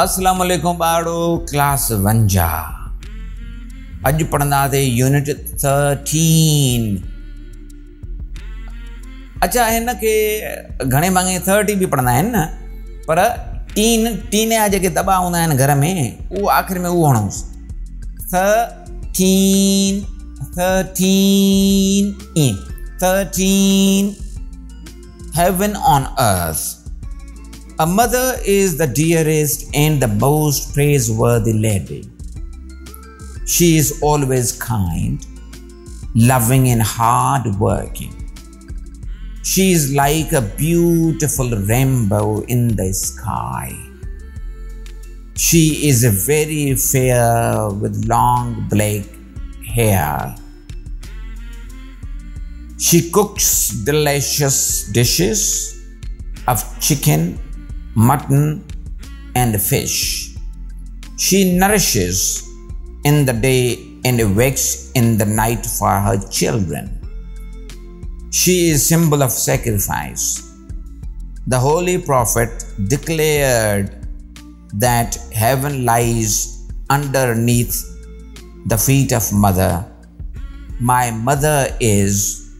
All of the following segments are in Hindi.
अस्सलाम वालेकुम ॿारो क्लास वन जा अॼु पढ़ंदासीं यूनिट थर्टीन अच्छा हिन खे घणे भाङे थर्टी बि पढ़ंदा आहिनि न पर टीन टीन जा जेके दॿा हूंदा आहिनि घर में उहो आख़िरि में उहो हणोसि थर्टीन थर्टीन ईअं thirteen heaven on earth. A mother is the dearest and the most praiseworthy lady. She is always kind, loving, and hard working. She is like a beautiful rainbow in the sky. She is a very fair with long black hair. She cooks delicious dishes of chicken, mutton, and fish. She nourishes in the day and wakes in the night for her children. She is symbol of sacrifice. The holy prophet declared that heaven lies underneath the feet of mother. My mother is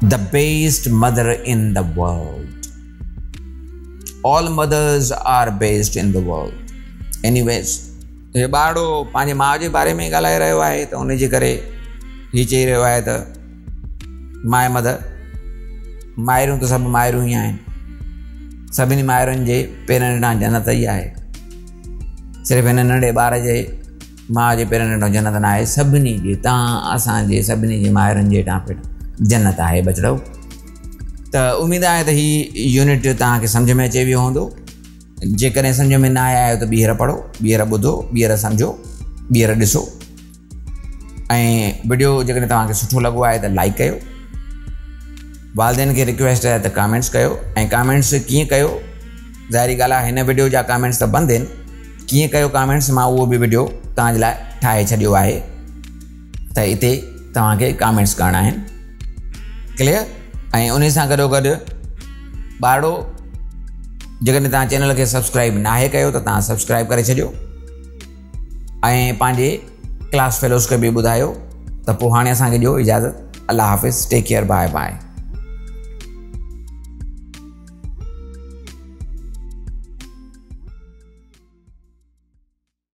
the best mother in the world. All mothers are based in the world. Anyways, हे ॿारु पंहिंजे माउ जे बारे में ॻाल्हाए रहियो आहे त उन जे करे हीअ चई रहियो आहे त माए मदर माइरूं त सभु माइरूं ई आहिनि सभिनी माइरुनि जे पेरनि ॾांहुं जन्नत ई आहे सिर्फ़ु हिन नंढे ॿार जे माउ जे पेरनि ॾांहुं जन्नत न आहे सभिनी जे तव्हां असांजे सभिनी जे माइरुनि जे जन्नत आहे बचड़ो। त उमेदु आहे त हीअ यूनिट तव्हांखे सम्झ में अचे वियो हूंदो। जेकॾहिं सम्झ में न आया त ॿीहर पढ़ो, ॿीहर ॿुधो, ॿीहर सम्झो, ॿीहर ॾिसो। ऐं वीडियो जेकॾहिं तव्हांखे सुठो लॻो आहे त लाइक कयो। वालदेन खे रिक्वेस्ट आहे त कमेंट्स ऐं कमेंट्स कीअं आहे, हिन वीडियो जा कमेंट्स त बंदि आहिनि। कमेंट्स माँ उहो बि वीडियो ठाहे छॾियो आहे। त हिते तव्हांखे कमेंट्स क्लियर ऐं उन सां गॾोगॾु ॿारो जेकॾहिं तव्हां चैनल खे सब्सक्राइब नाहे कयो, त तव्हां सब्सक्राइब करे छॾियो। ऐं पंहिंजे क्लास फेलोस खे बि ॿुधायो, त पोइ हाणे असांखे ॾियो इजाज़त। अलाह हाफ़िज़। टेक केयर बाय बाए